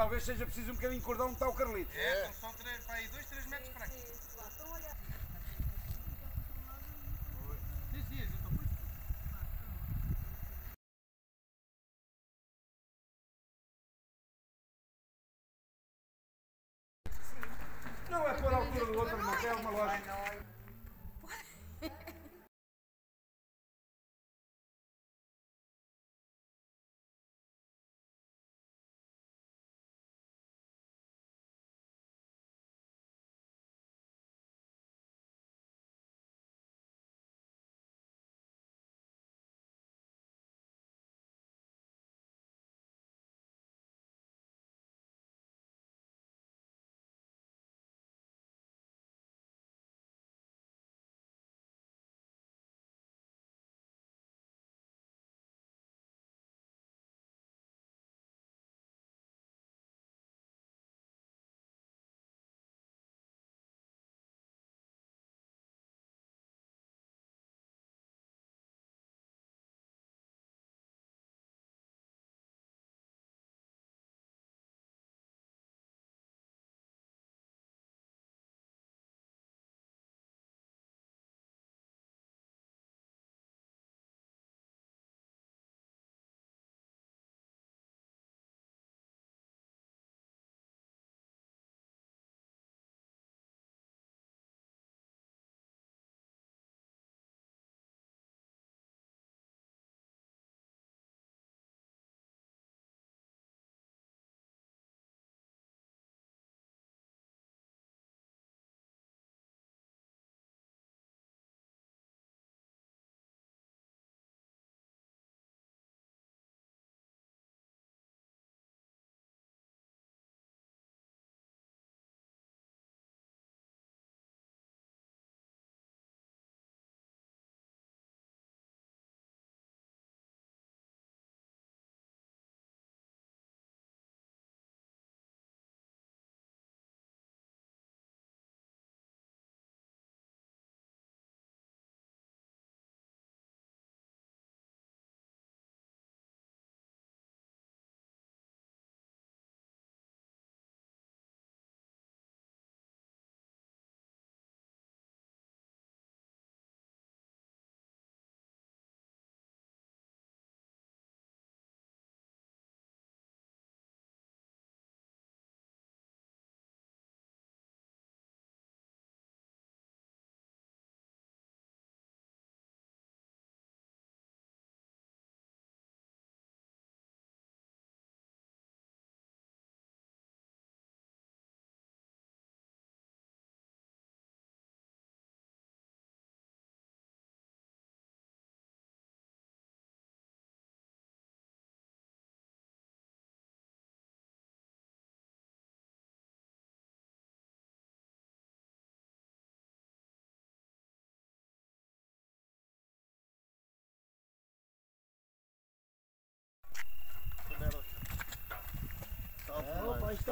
talvez seja preciso um bocadinho de cordão onde está o Carlito. É, são três, para aí, dois, três metros para aqui. Não é por altura do outro, não é uma loja.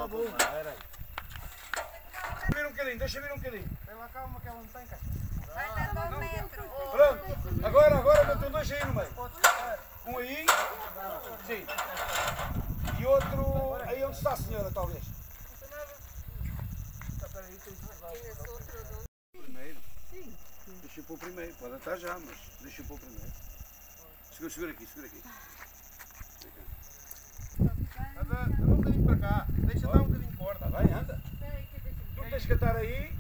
Bom. Deixa ver um bocadinho, deixa ver um bocadinho. Tem lá calma que ela não tem cá. Pronto, agora, agora metam dois aí no meio. Um aí, sim. E outro aí onde está a senhora, talvez. Primeiro? Sim. Deixa eu pôr primeiro, pode estar já, mas deixa eu pôr primeiro. Segura, segura aqui, segura aqui. Anda, anda para cá. Deixa dar um bocadinho de corda. Bem, anda. Tu tens que estar aí.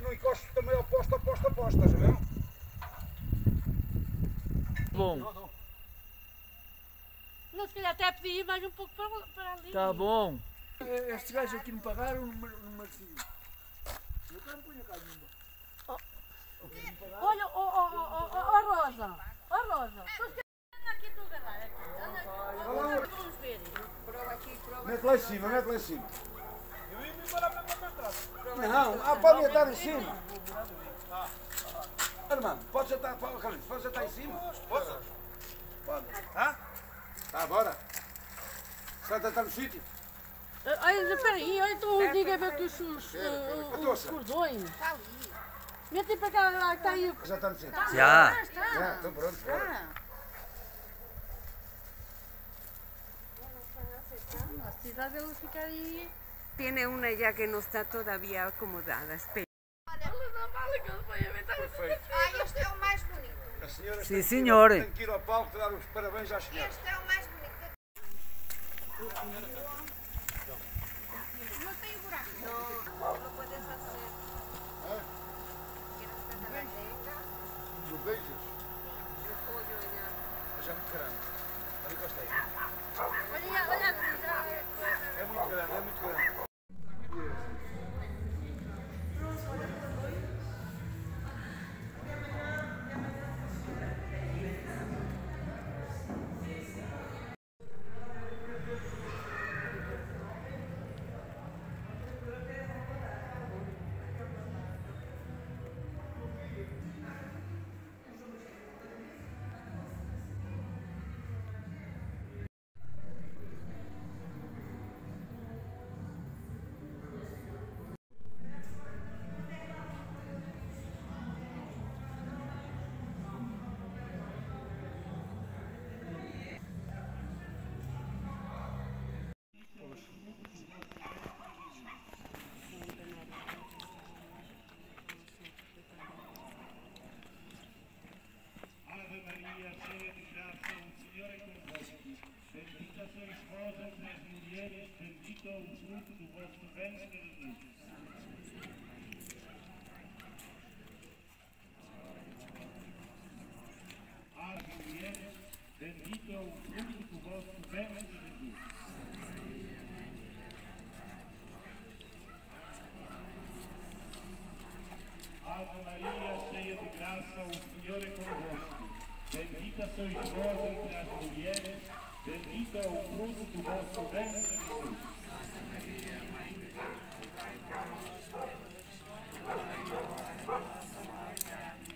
Não encostes também ao posto, ao posto, ao posto, estás a ver? Bom, Não, se calhar até pedir mais um pouco para, para ali. tá bom. Estes gajos aqui não pagaram, não mereciam. Eu quero pôr a casa. Olha, ó oh, oh, oh, oh, oh, Rosa, ó oh, Rosa, tu anda aqui tu agarrar aqui, anda aqui, vamos ver. Mete lá em cima, mete lá em cima. Eu ia me embora para a estrada. Não, ah, pode estar em cima. Armando, pode já estar, pode, Carlinhos, pode já estar em cima? Posso? Pode. Hã? Tá, bora. Está a estar no sítio? Olha, espera aí, olha, tu diga ver que os, os, uh, os cordões. Mete para cá, lá que está aí o... Já está no sítio. Já. Já, então pronto, bora. Tiene una ya que no está todavía acomodada. Espera. Ah, este é o mais bonito. A senhora Sim, tem que ir- senhor. Tem que ir ao palco dar os parabéns à senhora. Este é o mais bonito. Não tem buraco. Bendito é o fruto do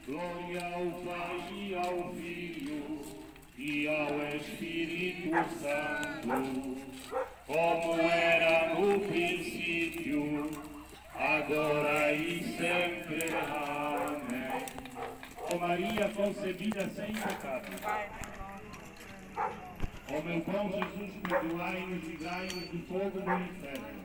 Glória ao Pai e ao Filho e ao Espírito Santo, como era no princípio, agora e sempre. Amém. Ó Maria concebida sem pecado. Ó meu bom Jesus, perdoai-nos e livrai-nos do fogo do inferno.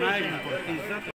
Mais importante.